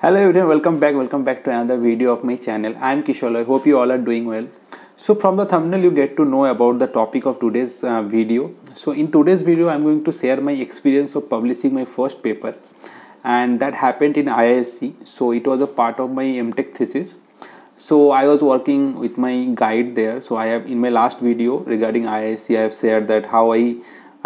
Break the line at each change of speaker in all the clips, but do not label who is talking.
Hello everyone, welcome back. Welcome back to another video of my channel. I am Kishalay. I hope you all are doing well. So from the thumbnail you get to know about the topic of today's uh, video. So in today's video I am going to share my experience of publishing my first paper and that happened in IISc. So it was a part of my MTech thesis. So I was working with my guide there. So I have in my last video regarding IISc I have shared that how I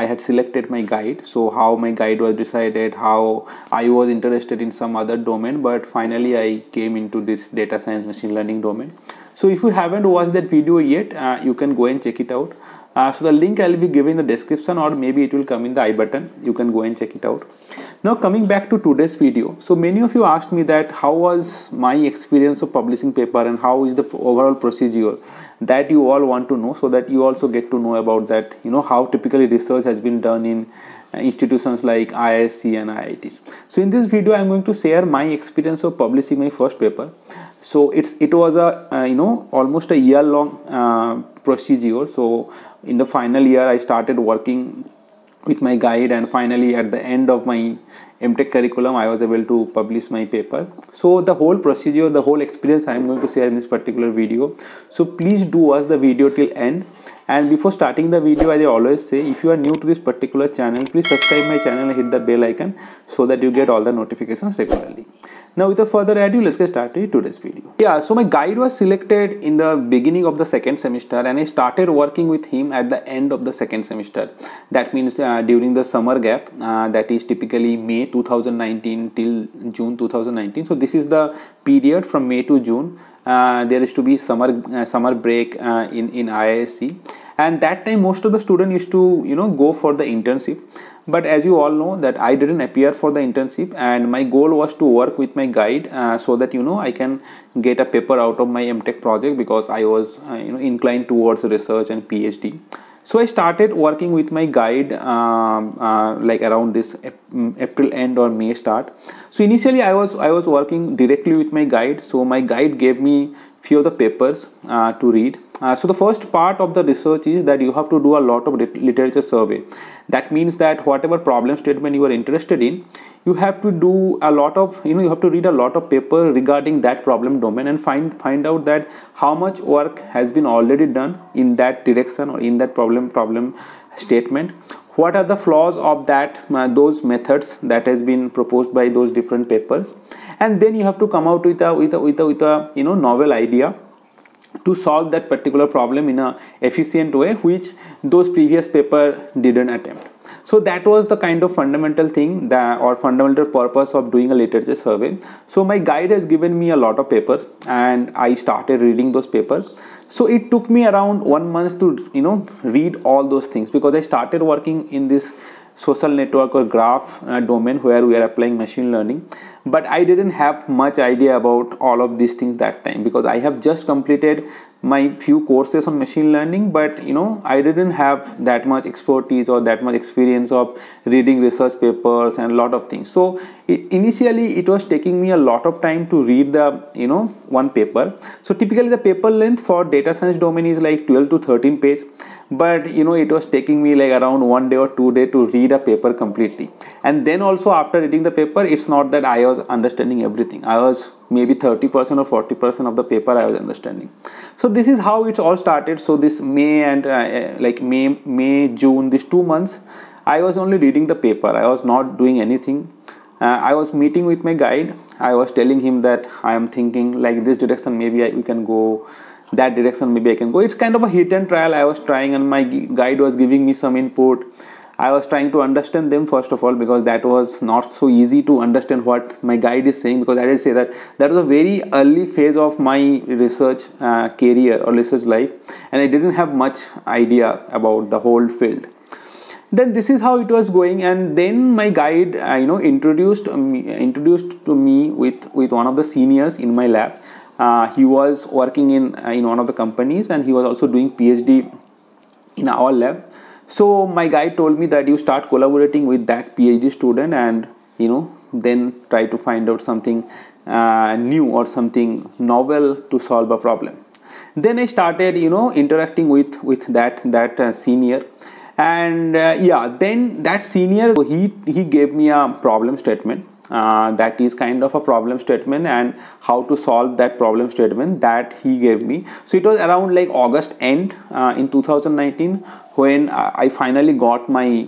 I had selected my guide. So how my guide was decided, how I was interested in some other domain, but finally I came into this data science machine learning domain. So if you haven't watched that video yet, uh, you can go and check it out. Uh, so the link I'll be giving in the description or maybe it will come in the i button. You can go and check it out. Now coming back to today's video. So many of you asked me that how was my experience of publishing paper and how is the overall procedure that you all want to know so that you also get to know about that you know how typically research has been done in institutions like IISc and IITs. So in this video I'm going to share my experience of publishing my first paper. So it's it was a uh, you know almost a year long uh, procedure. So in the final year i started working with my guide and finally at the end of my mtech curriculum i was able to publish my paper so the whole procedure the whole experience i am going to share in this particular video so please do watch the video till end and before starting the video as i always say if you are new to this particular channel please subscribe my channel and hit the bell icon so that you get all the notifications regularly. Now without further ado let's get started with today's video. Yeah so my guide was selected in the beginning of the second semester and i started working with him at the end of the second semester. That means uh, during the summer gap uh, that is typically may 2019 till june 2019 so this is the period from may to june there is to be summer uh, summer break uh, in in IISc and that time most of the students used to you know go for the internship. But as you all know that i didn't appear for the internship and my goal was to work with my guide uh, so that you know i can get a paper out of my mtech project because i was uh, you know inclined towards research and phd so i started working with my guide um, uh, like around this mm, april end or may start. So initially i was i was working directly with my guide. So my guide gave me few of the papers uh, to read uh, so the first part of the research is that you have to do a lot of literature survey. That means that whatever problem statement you are interested in you have to do a lot of you know you have to read a lot of paper regarding that problem domain and find find out that how much work has been already done in that direction or in that problem problem statement. What are the flaws of that uh, those methods that has been proposed by those different papers? And then you have to come out with a with a with a, with a you know novel idea to solve that particular problem in a efficient way which those previous paper didn't attempt. So that was the kind of fundamental thing that or fundamental purpose of doing a literature survey. So my guide has given me a lot of papers and i started reading those papers. So it took me around one month to you know read all those things because i started working in this social network or graph uh, domain where we are applying machine learning. But i didn't have much idea about all of these things that time because i have just completed my few courses on machine learning but you know i didn't have that much expertise or that much experience of reading research papers and a lot of things. So it, initially it was taking me a lot of time to read the you know one paper. So typically the paper length for data science domain is like 12 to 13 page but you know it was taking me like around one day or two day to read a paper completely. And then also after reading the paper it's not that i was understanding everything. I was maybe 30% or 40% of the paper i was understanding. So this is how it all started. So this may and uh, uh, like may may june these two months i was only reading the paper. I was not doing anything. Uh, i was meeting with my guide. I was telling him that i am thinking like this direction maybe I, we can go that direction maybe i can go. It's kind of a hit and trial. I was trying and my guide was giving me some input. I was trying to understand them first of all because that was not so easy to understand what my guide is saying because as i say that that was a very early phase of my research uh, career or research life and i didn't have much idea about the whole field. Then this is how it was going and then my guide uh, you know introduced me introduced to me with with one of the seniors in my lab he was working in uh, in one of the companies and he was also doing phd in our lab. So my guy told me that you start collaborating with that phd student and you know then try to find out something uh, new or something novel to solve a problem. Then i started you know interacting with with that that uh, senior. And uh, yeah then that senior he he gave me a problem statement uh, that is kind of a problem statement and how to solve that problem statement that he gave me. So it was around like august end uh, in 2019 when i finally got my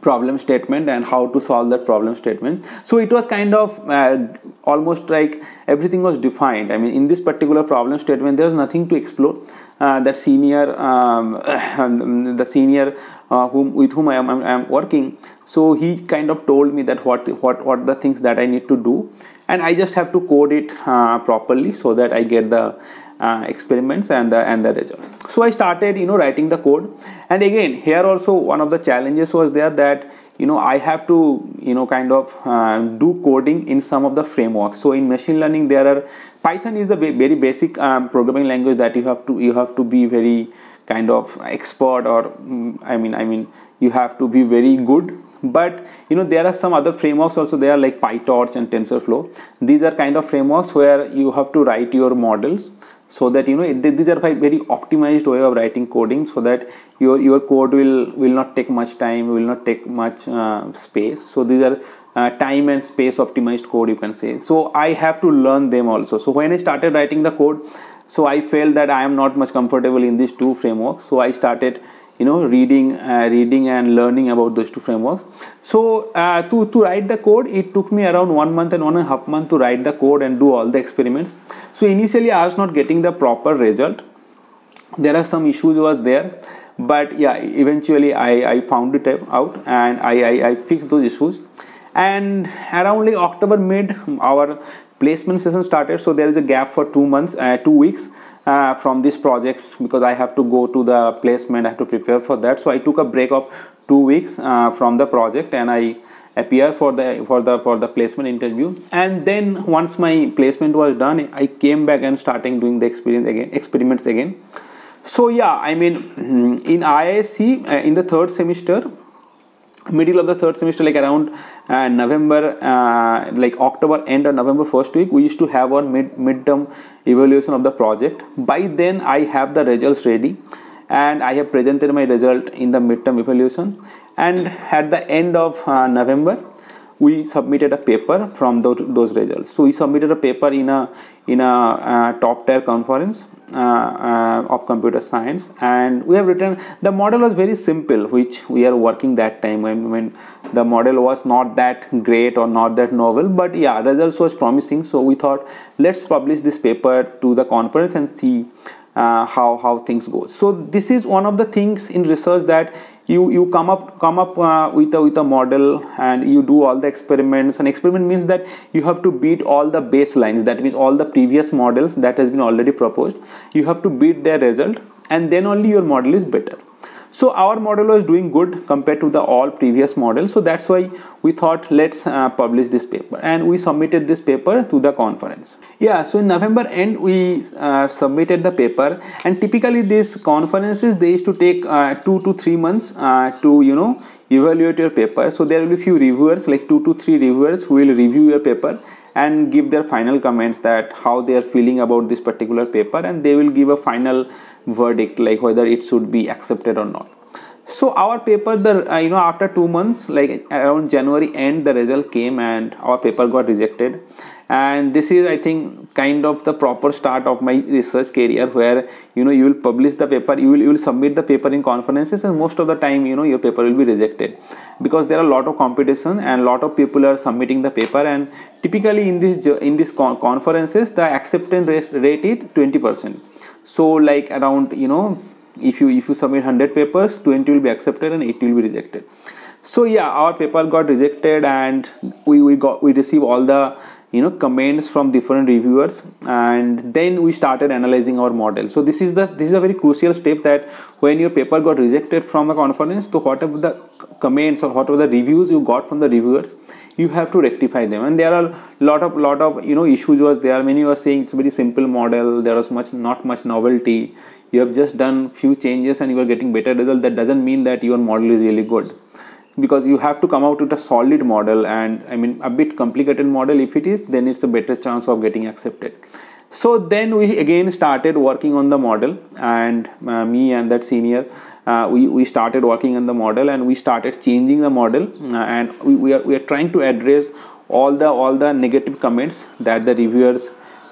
problem statement and how to solve that problem statement. So it was kind of uh, almost like everything was defined. I mean in this particular problem statement there was nothing to explore. Uh, that senior um, the senior uh, whom with whom I am, I am working. So he kind of told me that what what what the things that I need to do. And I just have to code it uh, properly so that I get the uh, experiments and the and the result so i started you know writing the code. And again here also one of the challenges was there that you know i have to you know kind of uh, do coding in some of the frameworks. So in machine learning there are python is the very basic um, programming language that you have to you have to be very kind of expert or mm, i mean i mean you have to be very good. But you know there are some other frameworks also there like pytorch and tensorflow. These are kind of frameworks where you have to write your models so that you know it, these are very optimized way of writing coding so that your your code will will not take much time will not take much uh, space. So these are uh, time and space optimized code you can say. So i have to learn them also. So when i started writing the code so i felt that i am not much comfortable in these two frameworks. So i started you know reading uh, reading and learning about those two frameworks. So uh, to to write the code it took me around one month and one and a half month to write the code and do all the experiments so initially i was not getting the proper result. There are some issues was there but yeah eventually i i found it out and i i, I fixed those issues. And around like october mid our placement session started. So there is a gap for two months uh, two weeks uh, from this project because I have to go to the placement I have to prepare for that. So I took a break of two weeks uh, from the project and I appear for the for the for the placement interview. And then once my placement was done I came back and starting doing the experience again experiments again. So yeah I mean in IISc uh, in the third semester middle of the third semester like around uh, november uh, like october end or november first week we used to have our mid midterm evaluation of the project. By then i have the results ready and i have presented my result in the midterm evaluation and at the end of uh, november we submitted a paper from those, those results. So we submitted a paper in a in a uh, top tier conference uh, uh, of computer science. And we have written the model was very simple which we are working that time. When, when the model was not that great or not that novel but yeah results was promising. So we thought let's publish this paper to the conference and see uh, how how things go. So this is one of the things in research that you you come up come up uh, with a with a model and you do all the experiments. And experiment means that you have to beat all the baselines. That means all the previous models that has been already proposed. You have to beat their result and then only your model is better so our model was doing good compared to the all previous models so that's why we thought let's uh, publish this paper. And we submitted this paper to the conference. Yeah so in november end we uh, submitted the paper. And typically these conferences they used to take uh, two to three months uh, to you know evaluate your paper. So there will be few reviewers like two to three reviewers who will review your paper and give their final comments that how they are feeling about this particular paper and they will give a final verdict like whether it should be accepted or not. So our paper the uh, you know after two months like around january end the result came and our paper got rejected and this is i think kind of the proper start of my research career where you know you will publish the paper you will you will submit the paper in conferences and most of the time you know your paper will be rejected. Because there are a lot of competition and a lot of people are submitting the paper and typically in this in these conferences the acceptance rate is 20 percent. So like around you know if you if you submit 100 papers 20 will be accepted and 80 will be rejected. So yeah our paper got rejected and we, we got we receive all the you know comments from different reviewers and then we started analyzing our model. So this is the this is a very crucial step that when your paper got rejected from a conference so whatever the comments or whatever the reviews you got from the reviewers you have to rectify them. And there are a lot of lot of you know issues was there. Many were saying it's a very simple model. There was much not much novelty. You have just done few changes and you are getting better result. That doesn't mean that your model is really good because you have to come out with a solid model and i mean a bit complicated model. If it is then it's a better chance of getting accepted. So then we again started working on the model and uh, me and that senior uh, we, we started working on the model and we started changing the model uh, and we, we, are, we are trying to address all the all the negative comments that the reviewers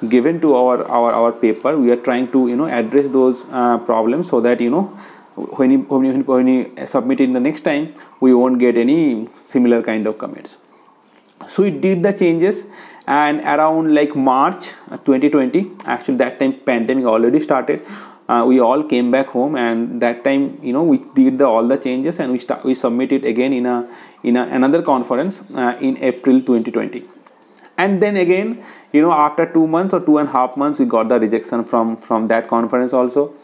given to our our, our paper. We are trying to you know address those uh, problems so that you know when you, when, when submit it in the next time we won't get any similar kind of comments. So we did the changes and around like march 2020 actually that time pandemic already started uh, we all came back home and that time you know we did the all the changes and we start we submitted again in a in a, another conference uh, in april 2020 and then again you know after two months or two and a half months we got the rejection from from that conference also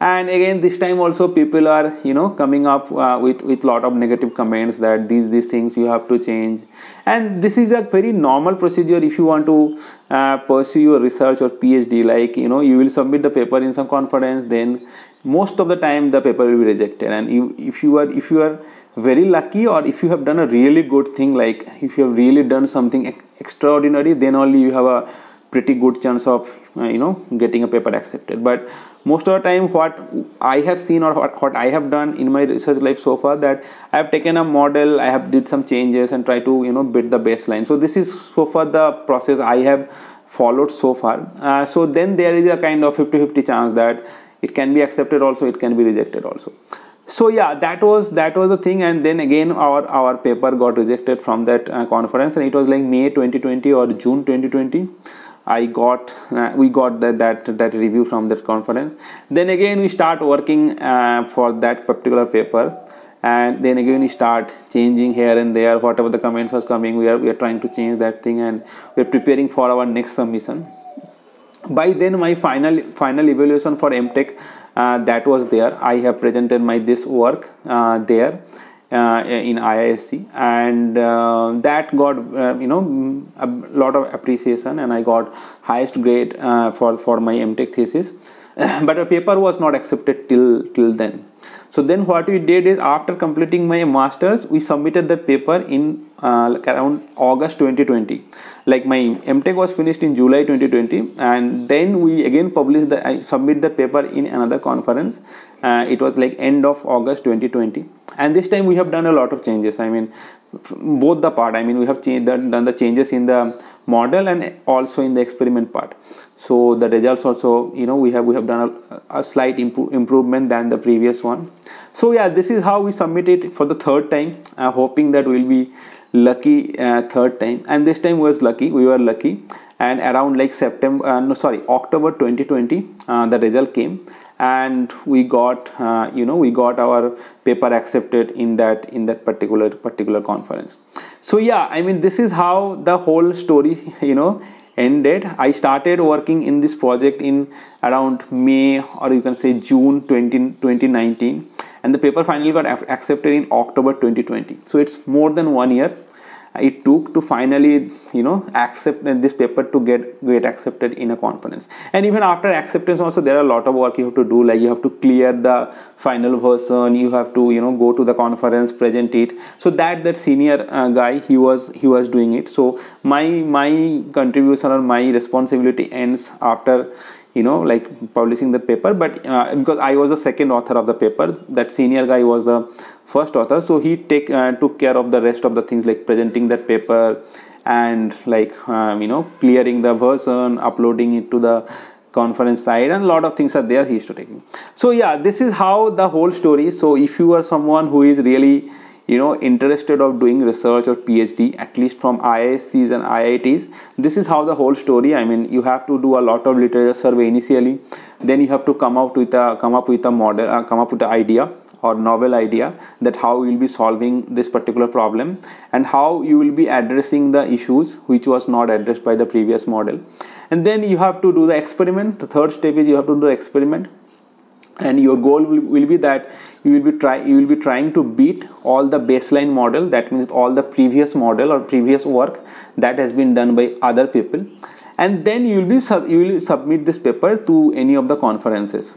and again this time also people are you know coming up uh, with with lot of negative comments that these these things you have to change. And this is a very normal procedure if you want to uh, pursue your research or phd like you know you will submit the paper in some conference then most of the time the paper will be rejected. And you, if you are if you are very lucky or if you have done a really good thing like if you have really done something extraordinary then only you have a pretty good chance of uh, you know getting a paper accepted. But most of the time what i have seen or what, what i have done in my research life so far that i have taken a model i have did some changes and try to you know build the baseline. So this is so far the process i have followed so far. Uh, so then there is a kind of 50 50 chance that it can be accepted also it can be rejected also. So yeah that was that was the thing and then again our our paper got rejected from that uh, conference and it was like may 2020 or june 2020 I got uh, we got that that that review from that conference. Then again we start working uh, for that particular paper, and then again we start changing here and there whatever the comments are coming. We are we are trying to change that thing, and we are preparing for our next submission. By then my final final evaluation for MTech uh, that was there. I have presented my this work uh, there in IISc and uh, that got uh, you know a lot of appreciation and I got highest grade for for my MTech thesis but the paper was not accepted till till then. So then what we did is after completing my masters we submitted that paper in uh, like around august 2020 like my mtech was finished in july 2020 and then we again published the i submit the paper in another conference. Uh, it was like end of august 2020 and this time we have done a lot of changes. I mean both the part i mean we have changed done the changes in the model and also in the experiment part. So the results also you know we have we have done a, a slight impo- improvement than the previous one. So yeah this is how we submit it for the third time. Uh, hoping that we'll be lucky uh, third time. And this time was lucky we were lucky. And around like september uh, no sorry october 2020 uh, the result came. And we got uh, you know we got our paper accepted in that in that particular particular conference so yeah i mean this is how the whole story you know ended. I started working in this project in around may or you can say june 20, 2019 and the paper finally got accepted in october 2020 so it's more than one year it took to finally you know accept this paper to get get accepted in a conference. And even after acceptance also there are a lot of work you have to do. Like you have to clear the final version. You have to you know go to the conference present it. So that that senior uh, guy he was he was doing it. So my my contribution or my responsibility ends after you know like publishing the paper. But uh, because i was the second author of the paper that senior guy was the first author. So he take uh, took care of the rest of the things like presenting that paper and like um, you know clearing the version uploading it to the conference side and a lot of things are there he he's taking so yeah this is how the whole story so if you are someone who is really you know interested of doing research or phd at least from iiscs and iits this is how the whole story i mean you have to do a lot of literature survey initially. Then you have to come out with a come up with a model uh, come up with an idea or novel idea that how you will be solving this particular problem and how you will be addressing the issues which was not addressed by the previous model. And then you have to do the experiment. The third step is you have to do the experiment. And your goal will, will be that you will be try you will be trying to beat all the baseline model that means all the previous model or previous work that has been done by other people. And then you will be sub, you will submit this paper to any of the conferences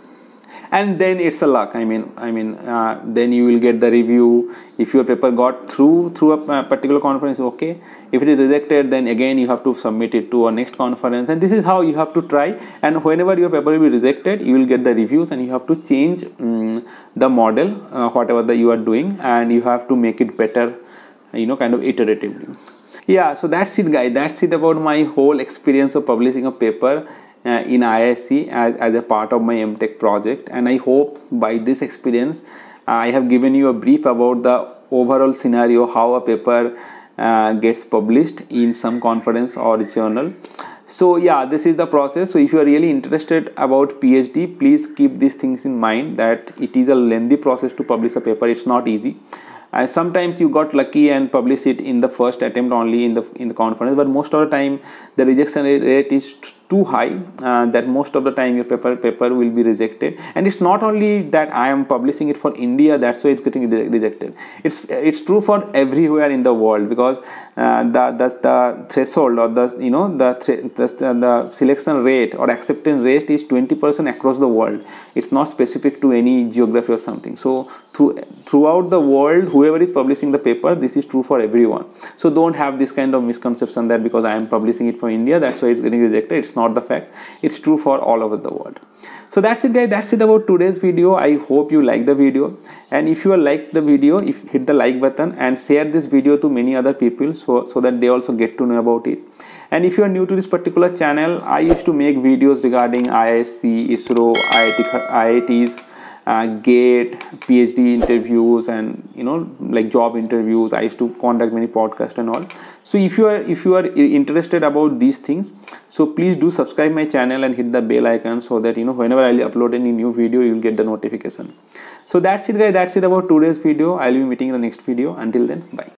and then it's a luck. I mean i mean uh, then you will get the review. If your paper got through through a particular conference okay. If it is rejected then again you have to submit it to a next conference. And this is how you have to try. And whenever your paper will be rejected you will get the reviews and you have to change um, the model uh, whatever that you are doing. And you have to make it better you know kind of iteratively. Yeah so that's it guys. That's it about my whole experience of publishing a paper uh, in IISc as, as a part of my MTech project. And I hope by this experience I have given you a brief about the overall scenario how a paper uh, gets published in some conference or journal. So yeah this is the process. So if you are really interested about phd please keep these things in mind that it is a lengthy process to publish a paper. It's not easy. Uh, sometimes you got lucky and publish it in the first attempt only in the in the conference but most of the time the rejection rate is too high uh, that most of the time your paper paper will be rejected. And it's not only that i am publishing it for india that's why it's getting re rejected. It's it's true for everywhere in the world because uh, the, the the threshold or the you know the, the the selection rate or acceptance rate is 20% across the world. It's not specific to any geography or something. So through throughout the world whoever is publishing the paper this is true for everyone. So don't have this kind of misconception that because i am publishing it for india that's why it's getting rejected. It's not the fact. It's true for all over the world. So that's it guys. That's it about today's video. I hope you like the video. And if you like the video if hit the like button and share this video to many other people so so that they also get to know about it. And if you are new to this particular channel i used to make videos regarding IISc isro IIT, iits uh, gate phd interviews and you know like job interviews. I used to conduct many podcasts and all. So if you are if you are interested about these things so please do subscribe my channel and hit the bell icon so that you know whenever i upload any new video you'll get the notification. So that's it guys. That's it about today's video. I'll be meeting in the next video. Until then bye